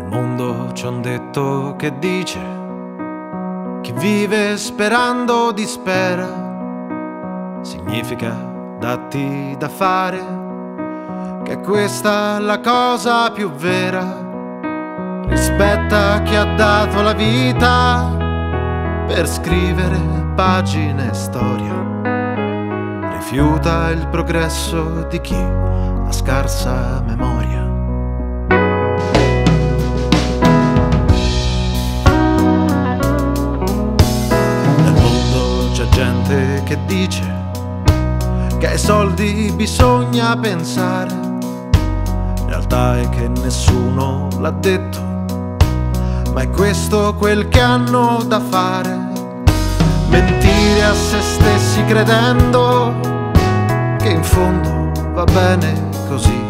mondo c'è un detto che dice chi vive sperando dispera significa datti da fare che questa è la cosa più vera. Rispetta chi ha dato la vita per scrivere pagine e storia. Rifiuta il progresso di chi ha scarsa memoria che dice che ai soldi bisogna pensare. In realtà è che nessuno l'ha detto, ma è questo quel che hanno da fare. Mentire a se stessi credendo che in fondo va bene così.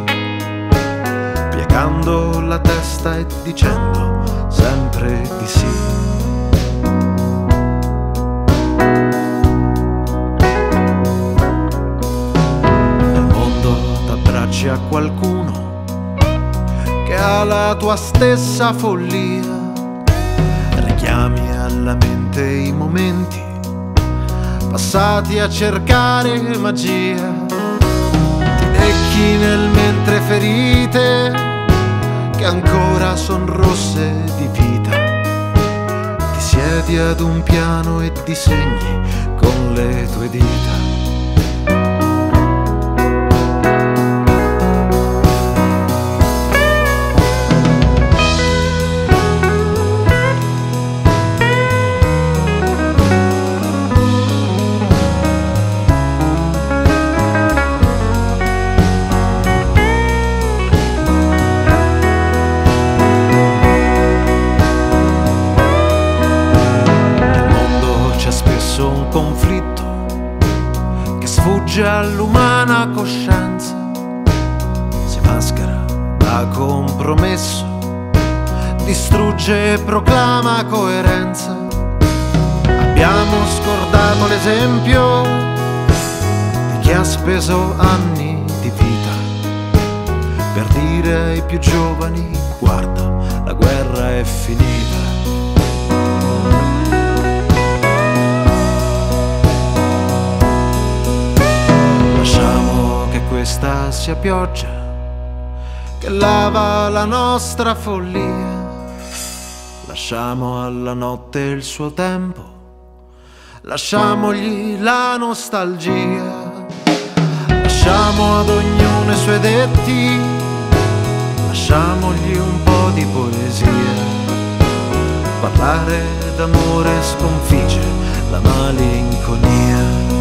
Piegando la testa e dicendo sempre di sì. Qualcuno che ha la tua stessa follia, richiami alla mente i momenti passati a cercare magia, ti becchi nel mentre ferite che ancora son rosse di vita, ti siedi ad un piano e disegni con le tue dita. Sfugge all'umana coscienza, si maschera da compromesso, distrugge e proclama coerenza. Abbiamo scordato l'esempio di chi ha speso anni di vita per dire ai più giovani guarda, la guerra è finita. Questa sia pioggia che lava la nostra follia. Lasciamo alla notte il suo tempo, lasciamogli la nostalgia, lasciamo ad ognuno i suoi detti, lasciamogli un po' di poesia. Parlare d'amore sconfigge la malinconia.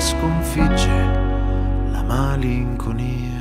Sconfigge la malinconia.